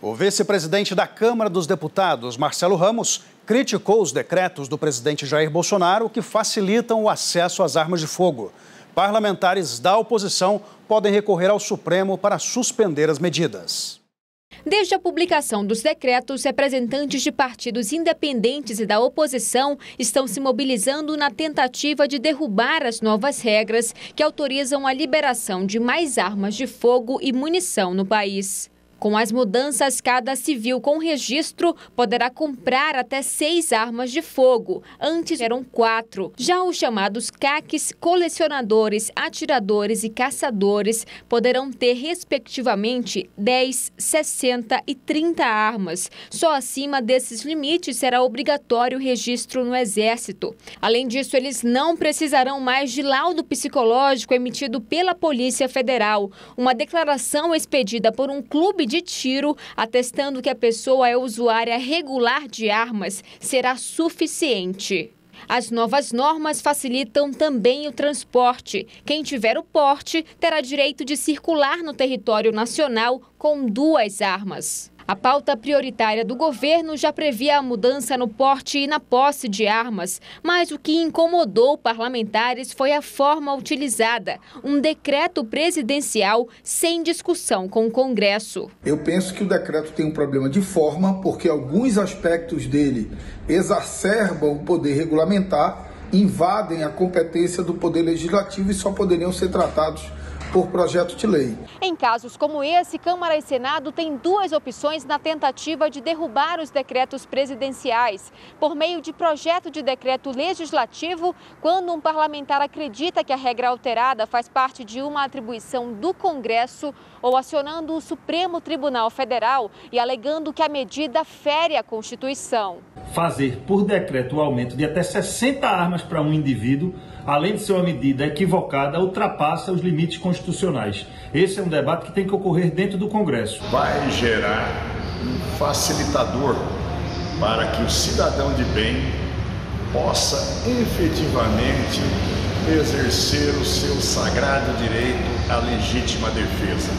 O vice-presidente da Câmara dos Deputados, Marcelo Ramos, criticou os decretos do presidente Jair Bolsonaro que facilitam o acesso às armas de fogo. Parlamentares da oposição podem recorrer ao Supremo para suspender as medidas. Desde a publicação dos decretos, representantes de partidos independentes e da oposição estão se mobilizando na tentativa de derrubar as novas regras que autorizam a liberação de mais armas de fogo e munição no país. Com as mudanças, cada civil com registro poderá comprar até seis armas de fogo. Antes eram quatro. Já os chamados CACs, colecionadores, atiradores e caçadores, poderão ter, respectivamente, 10, 60 e 30 armas. Só acima desses limites será obrigatório o registro no Exército. Além disso, eles não precisarão mais de laudo psicológico emitido pela Polícia Federal. Uma declaração expedida por um clube de tiro, atestando que a pessoa é usuária regular de armas, será suficiente. As novas normas facilitam também o transporte. Quem tiver o porte terá direito de circular no território nacional com duas armas. A pauta prioritária do governo já previa a mudança no porte e na posse de armas, mas o que incomodou parlamentares foi a forma utilizada, um decreto presidencial sem discussão com o Congresso. Eu penso que o decreto tem um problema de forma, porque alguns aspectos dele exacerbam o poder regulamentar, invadem a competência do poder legislativo e só poderiam ser tratados por projeto de lei. Em casos como esse, Câmara e Senado têm duas opções na tentativa de derrubar os decretos presidenciais. Por meio de projeto de decreto legislativo, quando um parlamentar acredita que a regra alterada faz parte de uma atribuição do Congresso, ou acionando o Supremo Tribunal Federal e alegando que a medida fere a Constituição. Fazer por decreto o aumento de até 60 armas para um indivíduo além de ser uma medida equivocada, ultrapassa os limites constitucionais. Esse é um debate que tem que ocorrer dentro do Congresso. Vai gerar um facilitador para que o cidadão de bem possa efetivamente exercer o seu sagrado direito à legítima defesa.